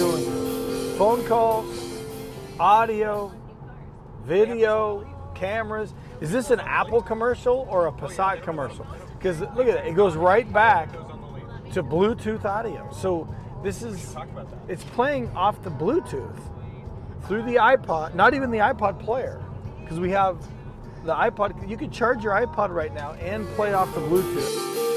phone calls, audio, video, cameras. Is this an Apple commercial or a Passat commercial? Because look at it, it goes right back to Bluetooth audio. So this is, it's playing off the Bluetooth through the iPod, not even the iPod player, because we have the iPod. You could charge your iPod right now and play off the Bluetooth.